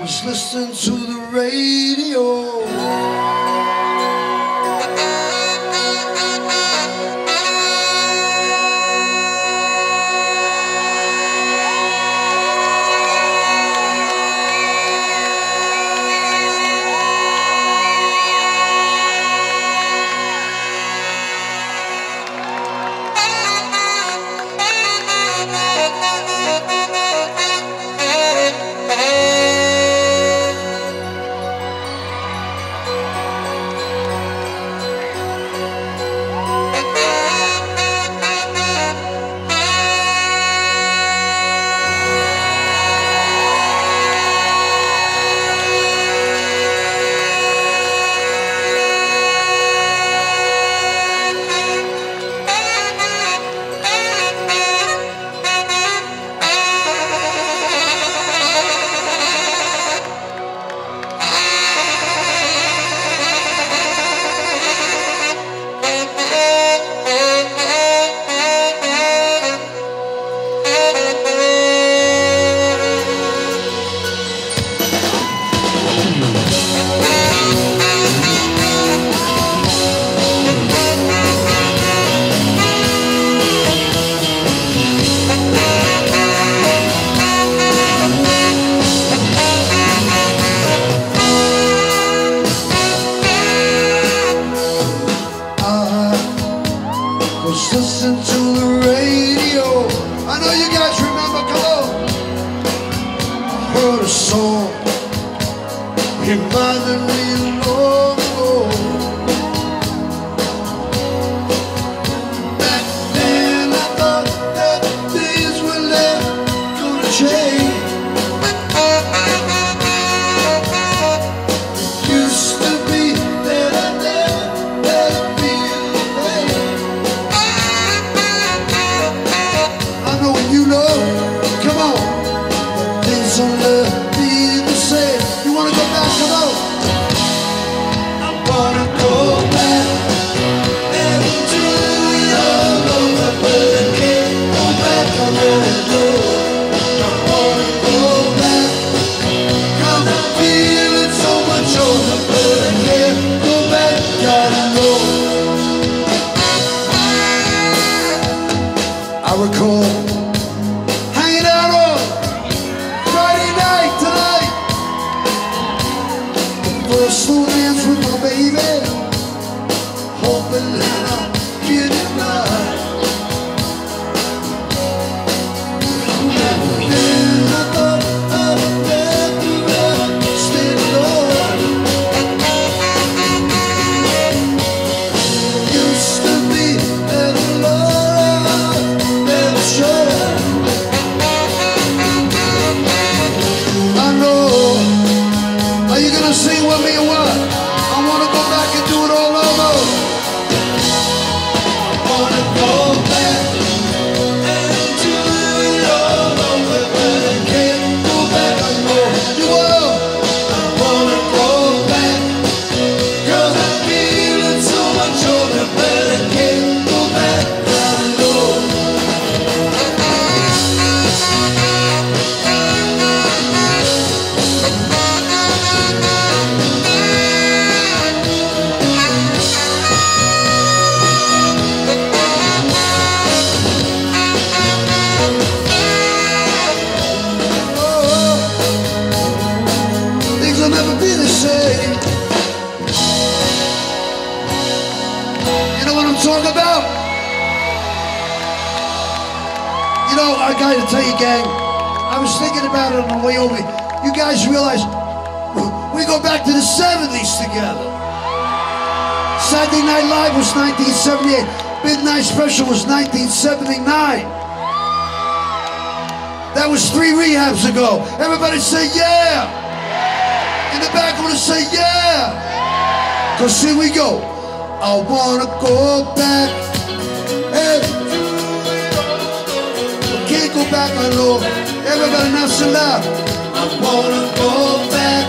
was listening to the radio. Know you guys remember, come on. I heard a song reminding me of long with me You know what I'm talking about? You know, I gotta tell you, gang, I was thinking about it on the way over. You guys realize we go back to the 70s together. Saturday Night Live was 1978. Midnight Special was 1979. That was three rehabs ago. Everybody say yeah. In the back, I'm gonna say yeah. Cause here we go. I wanna go back. Hey. Can't go back, I know. Everybody now loud. I wanna go back.